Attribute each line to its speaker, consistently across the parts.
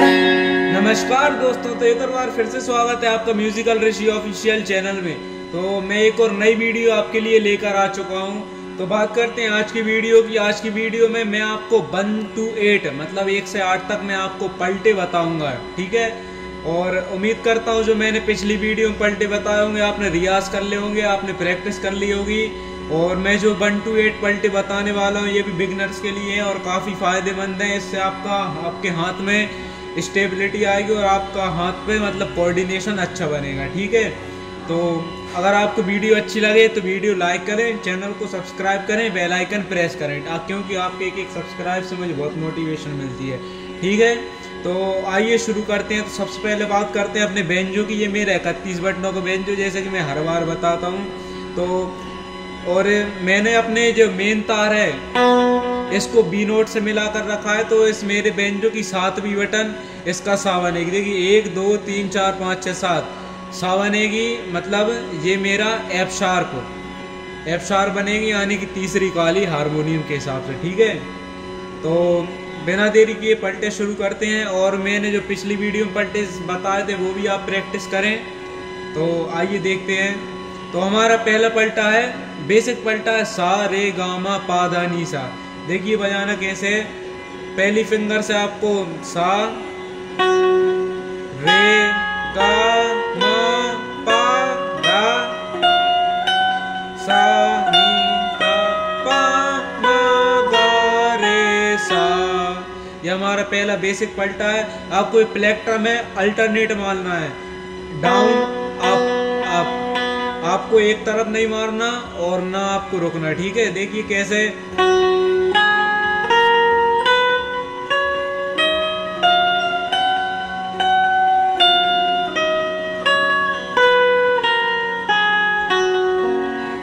Speaker 1: नमस्कार दोस्तों तो एक और बार फिर से स्वागत है आपका म्यूजिकल ऋषि ऑफिशियल चैनल में। तो मैं एक और नई वीडियो आपके लिए लेकर आ चुका हूँ। तो बात करते हैं आज की वीडियो की। आज की वीडियो में मैं आपको वन टू एट मतलब एक से आठ तक मैं आपको पलटे बताऊँगा, ठीक है? और उम्मीद करता हूँ जो मैंने पिछली वीडियो में पलटे बताए होंगे, आपने रियाज कर लिए होंगे, आपने प्रैक्टिस कर ली होगी। और मैं जो वन टू एट पलटे बताने वाला हूँ, ये भी बिगनर्स के लिए है और काफ़ी फ़ायदेमंद है इससे आपका, आपके हाथ में। स्टेबिलिटी आएगी और आपका हाथ पे मतलब कोऑर्डिनेशन अच्छा बनेगा, ठीक है? तो अगर आपको वीडियो अच्छी लगे तो वीडियो लाइक करें चैनल को सब्सक्राइब करें बेल आइकन प्रेस करें क्योंकि आपके एक एक सब्सक्राइब से मुझे बहुत मोटिवेशन मिलती है, ठीक है? तो आइए शुरू करते हैं। तो सबसे पहले बात करते हैं अपने बेंजो की। ये मेरा इकतीस बटनों का बेंजो, जैसे कि मैं हर बार बताता हूँ। तो और मैंने अपने जो मेन तार है इसको बी नोट से मिलाकर रखा है तो इस मेरे बेंजो की सातवीं बटन इसका सा बनेगी देखिए, एक, दो, तीन, चार, पाँच छः सात। सा बनेगी मतलब ये मेरा एफ़ शार्प एफ़ शार्प बनेगी, यानी कि तीसरी काली हारमोनियम के हिसाब से, ठीक है? तो बिना देरी किए पलटे शुरू करते हैं, और मैंने जो पिछली वीडियो में पलटे बताए थे, वो भी आप प्रैक्टिस करें। तो आइए देखते हैं। तो हमारा पहला पलटा है, बेसिक पलटा है, सा, रे गामा पाधा नी, सा। देखिए बजाना कैसे पहली फिंगर से आपको सा, रे, गा, मा, पा धा सा, नी, ता, पा, मा, गा, रे, सा। ये हमारा पहला बेसिक पलटा है। आपको प्लेक्ट्रम है अल्टरनेट मारना है। डाउन अप अप आपको एक तरफ़ नहीं मारना और ना आपको रुकना। ठीक है? देखिए कैसे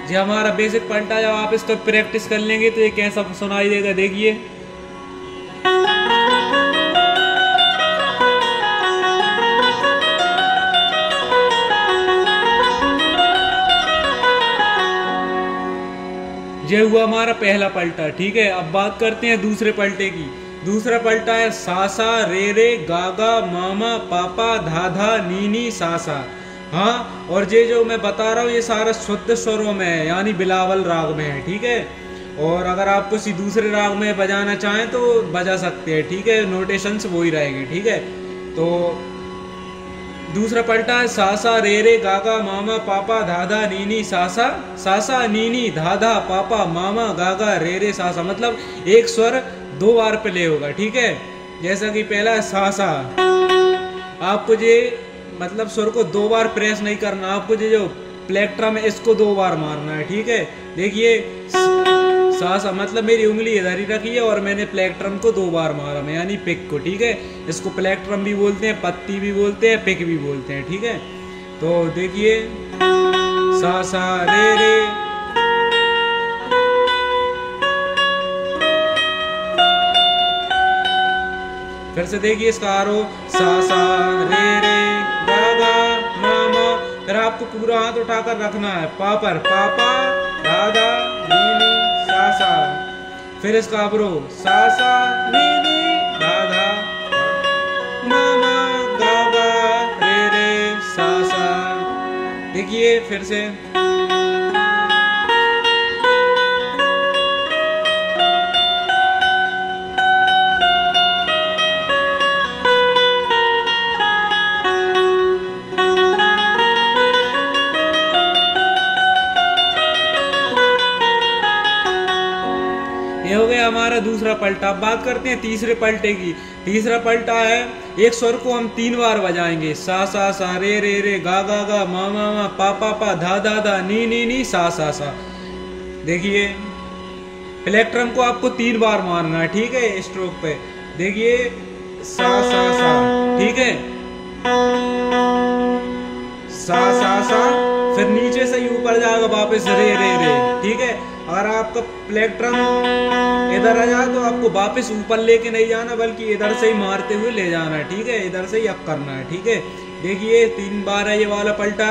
Speaker 1: ये हमारा बेसिक पलटा जब आप इसको प्रैक्टिस कर लेंगे तो ये कैसा सुनाई देगा, देखिए। ये हुआ हमारा पहला पलटा, ठीक है? अब बात करते हैं दूसरे पलटे की। दूसरा पलटा है सासा, रे रे गागा मामा पापा धाधा नीनी सासा हाँ और ये जो मैं बता रहा हूँ, ये सारा शुद्ध स्वरों में है, यानी बिलावल राग में है, ठीक है? और अगर आप किसी दूसरे राग में बजाना चाहें तो बजा सकते हैं, ठीक है? नोटेशन वो ही रहेंगे, ठीक है? तो दूसरा पलटा है सासा रे रे गागा मामा पापा धाधा नीनी सासा सासा नीनी धाधा पापा मामा गागा रे रे सासा मतलब एक स्वर दो बार प्ले होगा, ठीक है? जैसा कि पहला सासा। आपको ये मतलब स्वर को दो बार प्रेस नहीं करना, आपको जो जो प्लेक्ट्रम है इसको दो बार मारना है, ठीक है? देखिए सासा मतलब मेरी उंगली इधर ही रखी है और मैंने प्लेक्ट्रम को दो बार मारा, मैं यानी पिक को, ठीक है? इसको प्लेक्ट्रम भी बोलते हैं, पत्ती भी बोलते हैं, पिक भी बोलते हैं, ठीक है? तो देखिए, सा सा, रे रे। फिर से देखिए इसका आरो सा सा, रे रे। आपको पूरा हाथ उठाकर रखना है। पापर, पापा, दादा, नीनी सा सा फिर इसका अबरो सा सा नीनी, दादा, मामा गागा रे रे सा सा देखिए फिर से। दूसरा पलटा। अब बात करते हैं तीसरे पलटे की। तीसरा पलटा है, एक स्वर को हम तीन बार बजाएँगे। सा सा सा, रे रे रे, गा गा गा, मा मा मा, पा पा पा, धा धा धा, नी नी नी, सा सा सा। देखिए इलेक्ट्रम को आपको तीन बार मारना है, ठीक है स्ट्रोक पे। देखिए, सा सा सा, ठीक है? सा सा सा, फिर नीचे से ही ऊपर जाएगा, वापस रे रे रे, ठीक है? अगर आपका प्लेक्ट्रम इधर आ जाए तो आपको वापस ऊपर लेके नहीं जाना, बल्कि इधर से ही मारते हुए ले जाना है ठीक है? इधर से ही अप करना है, ठीक है? देखिए, तीन बार है ये वाला पलटा।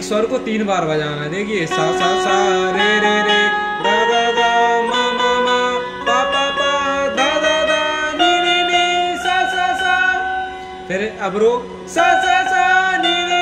Speaker 1: एक स्वर को तीन बार बजाना। है देखिए, सा सा सा, रे रे रे, दा दा दा, मा मा मा, पा पा पा, दा दा दा, नी नी नी, सा सा सा। फिर अब रो, सा सा सा, नी नी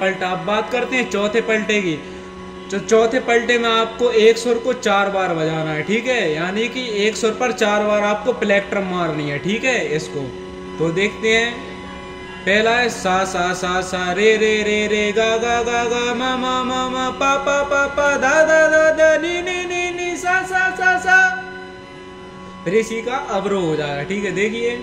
Speaker 1: पलटा अब बात करते हैं, चौथे पलटे की। तो चौथे पलटे में आपको एक सुर को चार बार बजाना है, ठीक है? यानी कि एक सुर पर चार बार आपको प्लेक्ट्रम मारनी है, ठीक है? इसको। तो देखते हैं। पहला है, सा सा सा सा, रे रे रे रे, गा गा गा गा, मा मा मा मा, पा पा पा पा, दा दा दा दा, नी नी नी नी, सा सा सा सा। फिर इसी का अवरोह हो जाएगा, ठीक है? देखिए।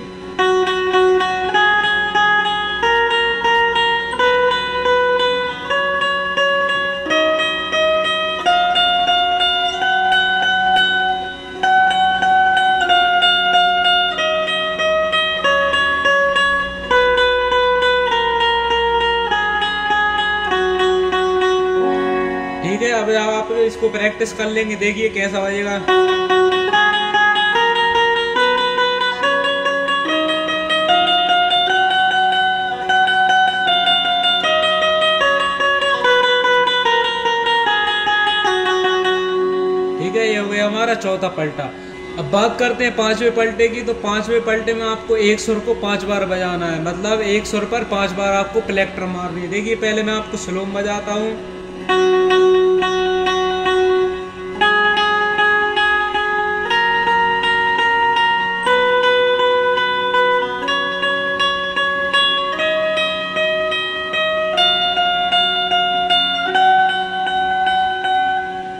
Speaker 1: ठीक है, अब आप इसको प्रैक्टिस कर लेंगे, देखिए कैसा बजेगा। ठीक है, ये हो गया हमारा चौथा पलटा। अब बात करते हैं पाँचवें पलटे की तो पाँचवें पलटे में आपको एक सुर को पाँच बार बजाना है। मतलब एक सुर पर पाँच बार आपको प्लेक्टर मारनी है। देखिए, पहले मैं आपको स्लो में बजाता हूँ।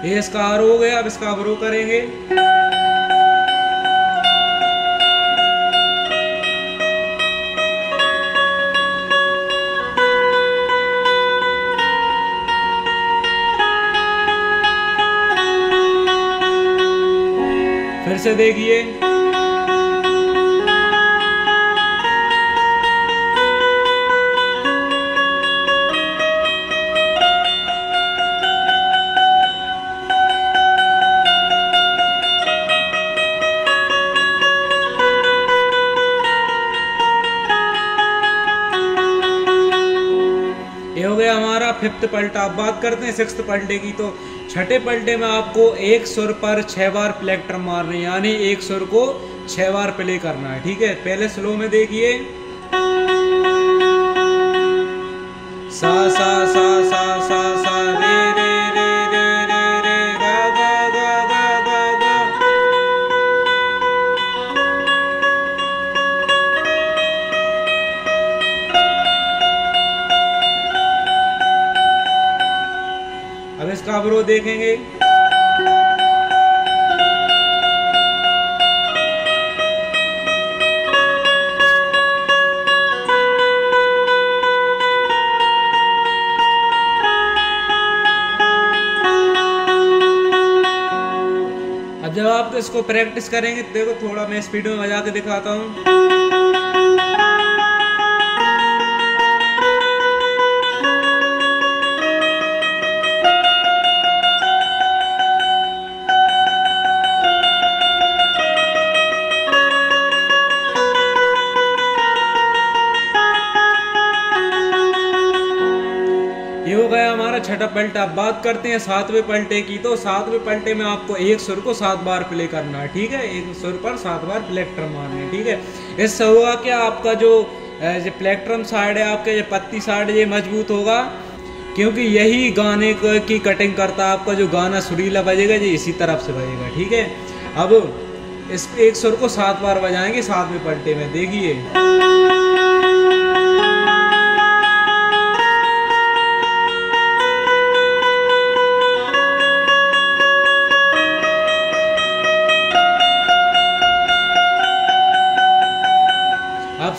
Speaker 1: ये इसका आर हो गया अब इसका अवरो करेंगे। फिर से देखिए। पलटा, आप बात करते हैं सिक्स पलटे की तो छठे पलटे में आपको एक सुर पर छः बार प्लेक्टर मारने, यानी एक सुर को छः बार प्ले करना है, ठीक है? पहले स्लो में देखिए। सा सा सा इसका अवरोध देखेंगे। अब जब आप इसको प्रैक्टिस करेंगे, देखो थोड़ा मैं स्पीड में बजा के दिखाता हूँ। हो गया हमारा छठा पलटा। अब बात करते हैं सातवें पलटे की। तो सातवें पलटे में आपको एक सुर को सात बार प्ले करना है ठीक है? एक सुर पर सात बार प्लेक्ट्रम मारने हैं, ठीक है? इससे होगा क्या? आपका जो जो प्लेक्ट्रम साइड है आपके जो पत्ती साइड ये मज़बूत होगा क्योंकि यही गाने की कटिंग करता है आपका जो गाना सुरीला बजेगा ये इसी तरफ़ से बजेगा ठीक है? अब इस एक सुर को सात बार बजाएँगे सातवें पलटे में देखिए।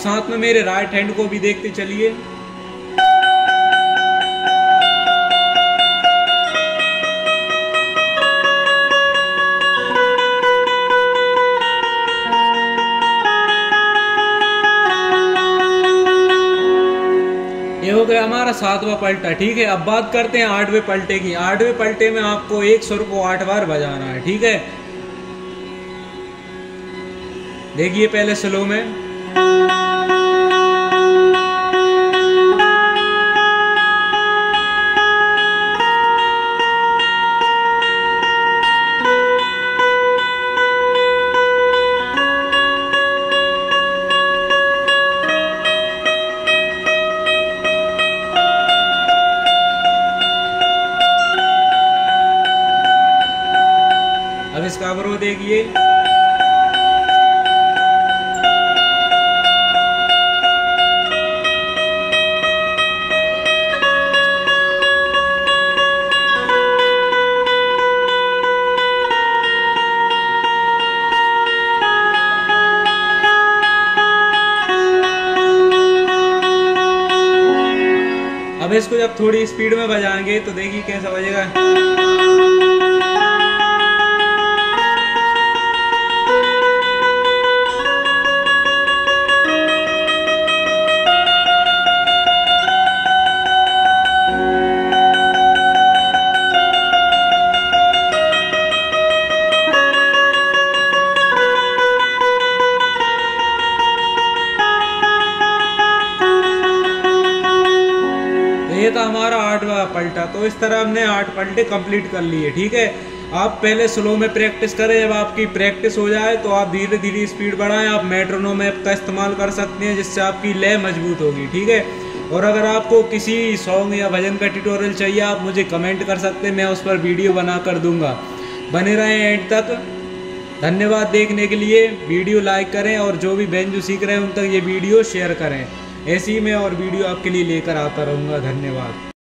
Speaker 1: साथ में मेरे राइट हैंड को भी देखते चलिए। ये हो गया हमारा सातवां पलटा, ठीक है? अब बात करते हैं आठवें पलटे की। आठवें पलटे में आपको एक सुर को आठ बार बजाना है, ठीक है? देखिए पहले स्लो में। अवरोध देखिए। अब इसको जब थोड़ी स्पीड में बजाएँगे तो देखिए कैसा बजेगा। इस तरह हमने आठ पलटे कंप्लीट कर लिए, ठीक है? आप पहले स्लो में प्रैक्टिस करें, जब आपकी प्रैक्टिस हो जाए तो आप धीरे धीरे स्पीड बढ़ाएँ, आप मेट्रोनोम ऐप का इस्तेमाल कर सकते हैं, जिससे आपकी लय मज़बूत होगी, ठीक है? और अगर आपको किसी सॉन्ग या भजन का ट्यूटोरियल चाहिए, आप मुझे कमेंट कर सकते हैं, मैं उस पर वीडियो बना कर दूँगा। बने रहें एंड तक। धन्यवाद देखने के लिए। वीडियो लाइक करें और जो भी बेंजू सीख रहे हैं, उन तक ये वीडियो शेयर करें। ऐसे ही मैं और वीडियो आपके लिए लेकर आता रहूँगा। धन्यवाद।